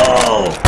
Oh!